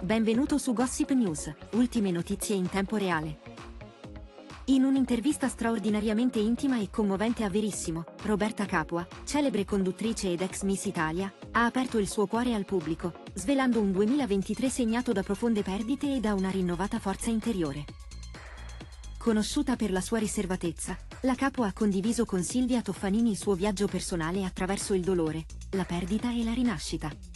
Benvenuto su Gossip News, ultime notizie in tempo reale. In un'intervista straordinariamente intima e commovente a Verissimo, Roberta Capua, celebre conduttrice ed ex Miss Italia, ha aperto il suo cuore al pubblico, svelando un 2023 segnato da profonde perdite e da una rinnovata forza interiore. Conosciuta per la sua riservatezza, la Capua ha condiviso con Silvia Toffanini il suo viaggio personale attraverso il dolore, la perdita e la rinascita.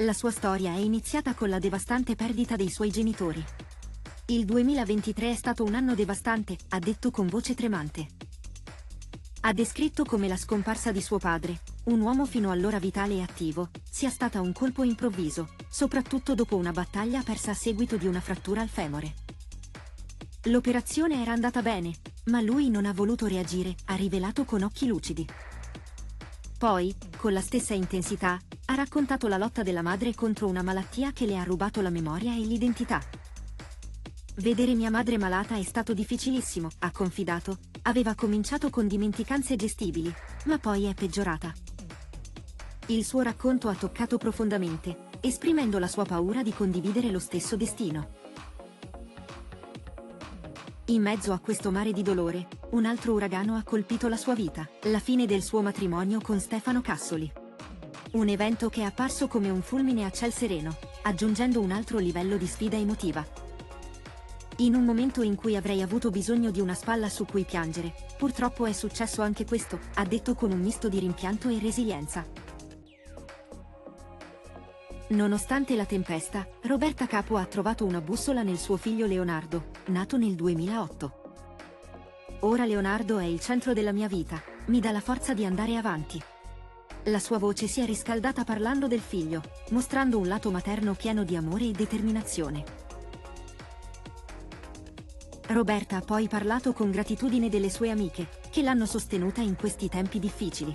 La sua storia è iniziata con la devastante perdita dei suoi genitori. Il 2023 è stato un anno devastante, ha detto con voce tremante. Ha descritto come la scomparsa di suo padre, un uomo fino allora vitale e attivo, sia stata un colpo improvviso, soprattutto dopo una battaglia persa a seguito di una frattura al femore. L'operazione era andata bene, ma lui non ha voluto reagire, ha rivelato con occhi lucidi. Poi, con la stessa intensità, ha raccontato la lotta della madre contro una malattia che le ha rubato la memoria e l'identità. Vedere mia madre malata è stato difficilissimo, ha confidato. Aveva cominciato con dimenticanze gestibili, ma poi è peggiorata. Il suo racconto ha toccato profondamente, esprimendo la sua paura di condividere lo stesso destino. In mezzo a questo mare di dolore, un altro uragano ha colpito la sua vita, la fine del suo matrimonio con Stefano Cassoli. Un evento che è apparso come un fulmine a ciel sereno, aggiungendo un altro livello di sfida emotiva. In un momento in cui avrei avuto bisogno di una spalla su cui piangere, purtroppo è successo anche questo, ha detto con un misto di rimpianto e resilienza. Nonostante la tempesta, Roberta Capo ha trovato una bussola nel suo figlio Leonardo, nato nel 2008. Ora Leonardo è il centro della mia vita, mi dà la forza di andare avanti. La sua voce si è riscaldata parlando del figlio, mostrando un lato materno pieno di amore e determinazione. Roberta ha poi parlato con gratitudine delle sue amiche, che l'hanno sostenuta in questi tempi difficili.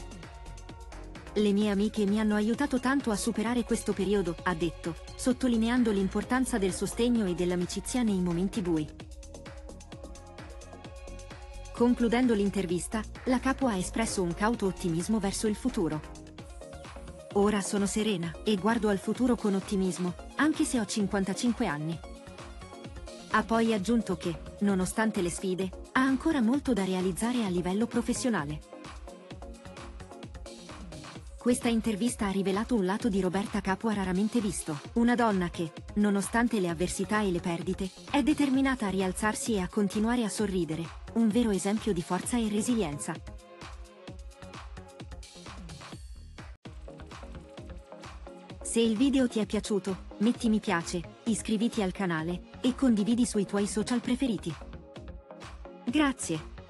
Le mie amiche mi hanno aiutato tanto a superare questo periodo, ha detto, sottolineando l'importanza del sostegno e dell'amicizia nei momenti bui. Concludendo l'intervista, la capo ha espresso un cauto ottimismo verso il futuro. Ora sono serena e guardo al futuro con ottimismo, anche se ho 55 anni. Ha poi aggiunto che, nonostante le sfide, ha ancora molto da realizzare a livello professionale. Questa intervista ha rivelato un lato di Roberta Capua raramente visto, una donna che, nonostante le avversità e le perdite, è determinata a rialzarsi e a continuare a sorridere, un vero esempio di forza e resilienza. Se il video ti è piaciuto, metti mi piace, iscriviti al canale e condividi sui tuoi social preferiti. Grazie.